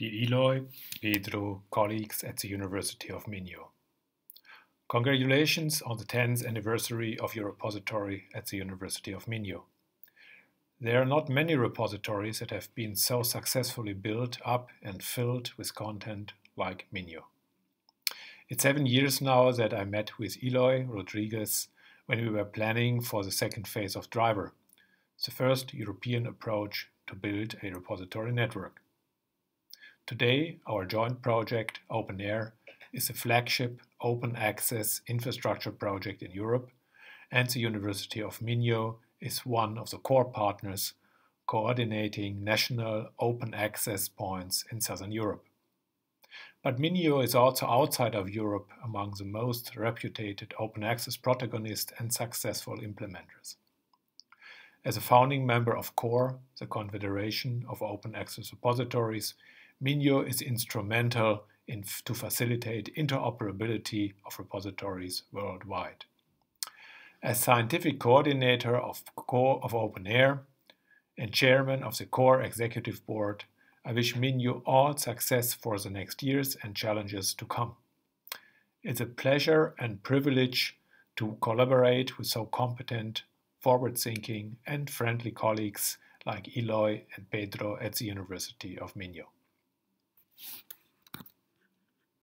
Dear Eloy, Pedro, colleagues at the University of Minho. Congratulations on the 10th anniversary of your repository at the University of Minho. There are not many repositories that have been so successfully built up and filled with content like Minho. It's seven years now that I met with Eloy Rodrigues when we were planning for the second phase of Driver, the first European approach to build a repository network. Today, our joint project, OpenAIRE, is a flagship open access infrastructure project in Europe, and the University of Minho is one of the core partners coordinating national open access points in Southern Europe. But Minho is also outside of Europe among the most reputed open access protagonists and successful implementers. As a founding member of COAR, the Confederation of Open Access Repositories, Minho is instrumental in to facilitate interoperability of repositories worldwide. As scientific coordinator of Core of OpenAIRE and chairman of the COAR Executive Board, I wish Minho all success for the next years and challenges to come. It's a pleasure and privilege to collaborate with so competent, forward thinking, and friendly colleagues like Eloy and Pedro at the University of Minho.